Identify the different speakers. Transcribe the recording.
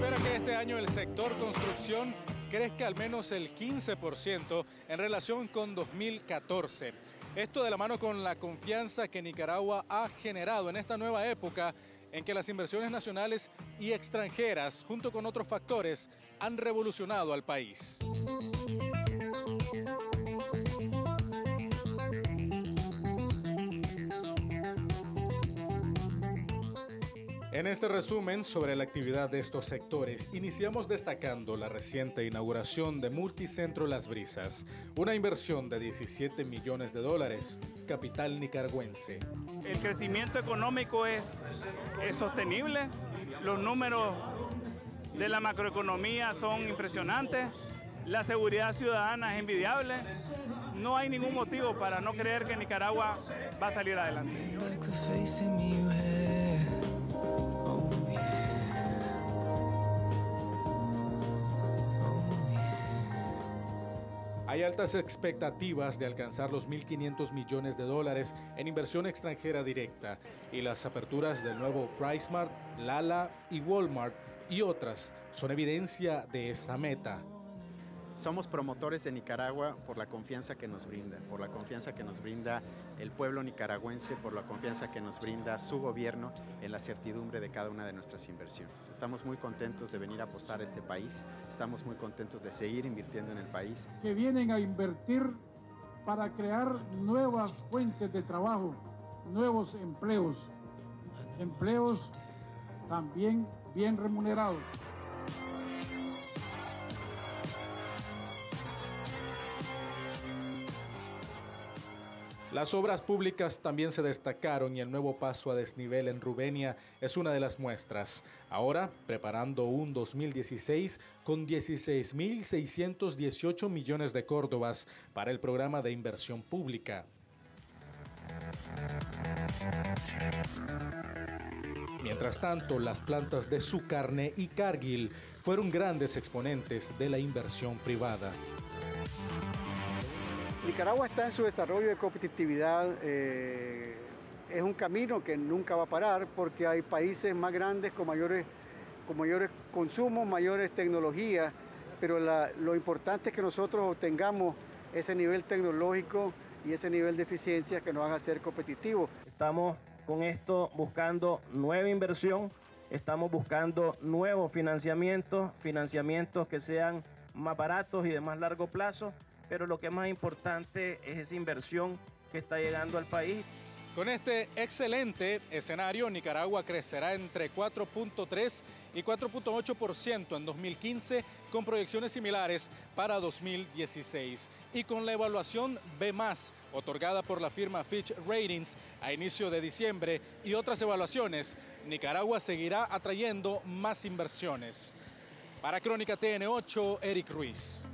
Speaker 1: espera que este año el sector construcción crezca al menos el 15% en relación con 2014. Esto de la mano con la confianza que Nicaragua ha generado en esta nueva época en que las inversiones nacionales y extranjeras, junto con otros factores, han revolucionado al país. En este resumen sobre la actividad de estos sectores, iniciamos destacando la reciente inauguración de Multicentro Las Brisas, una inversión de 17 millones de dólares, capital nicaragüense.
Speaker 2: El crecimiento económico es, es sostenible, los números de la macroeconomía son impresionantes, la seguridad ciudadana es envidiable, no hay ningún motivo para no creer que Nicaragua va a salir adelante.
Speaker 1: Hay altas expectativas de alcanzar los 1.500 millones de dólares en inversión extranjera directa y las aperturas del nuevo PriceMart, Lala y Walmart y otras son evidencia de esta meta.
Speaker 3: Somos promotores de Nicaragua por la confianza que nos brinda, por la confianza que nos brinda el pueblo nicaragüense, por la confianza que nos brinda su gobierno en la certidumbre de cada una de nuestras inversiones. Estamos muy contentos de venir a apostar a este país, estamos muy contentos de seguir invirtiendo en el país.
Speaker 4: Que vienen a invertir para crear nuevas fuentes de trabajo, nuevos empleos, empleos también bien remunerados.
Speaker 1: Las obras públicas también se destacaron y el nuevo paso a desnivel en Rubenia es una de las muestras. Ahora, preparando un 2016 con 16.618 millones de córdobas para el programa de inversión pública. Mientras tanto, las plantas de Sucarne y Cargill fueron grandes exponentes de la inversión privada.
Speaker 5: Nicaragua está en su desarrollo de competitividad, eh, es un camino que nunca va a parar porque hay países más grandes con mayores, con mayores consumos, mayores tecnologías, pero lo importante es que nosotros obtengamos ese nivel tecnológico y ese nivel de eficiencia que nos haga ser competitivos.
Speaker 6: Estamos con esto buscando nueva inversión, estamos buscando nuevos financiamientos, financiamientos que sean más baratos y de más largo plazo pero lo que es más importante es esa inversión que está llegando al país.
Speaker 1: Con este excelente escenario, Nicaragua crecerá entre 4.3 y 4.8% en 2015, con proyecciones similares para 2016. Y con la evaluación B, otorgada por la firma Fitch Ratings a inicio de diciembre, y otras evaluaciones, Nicaragua seguirá atrayendo más inversiones. Para Crónica TN8, Eric Ruiz.